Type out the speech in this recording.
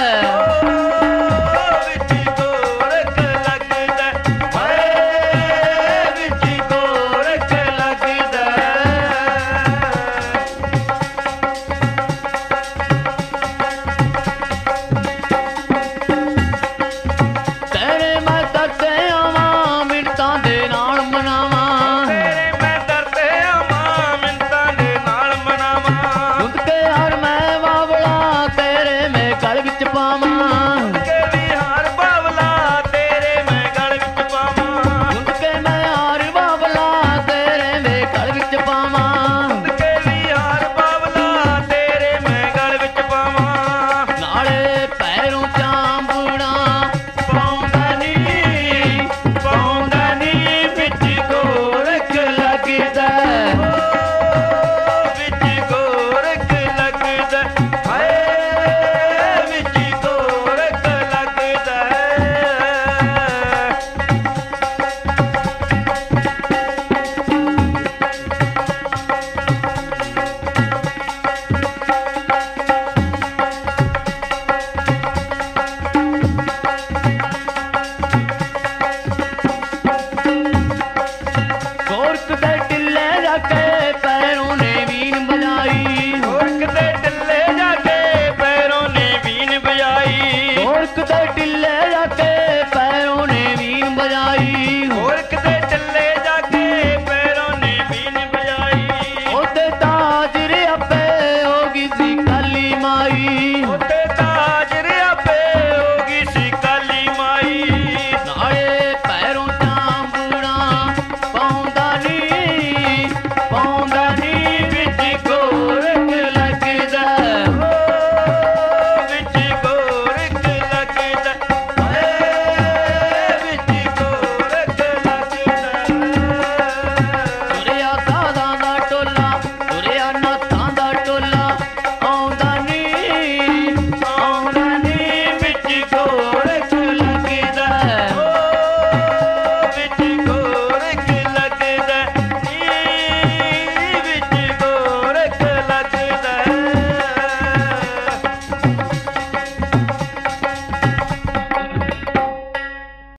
对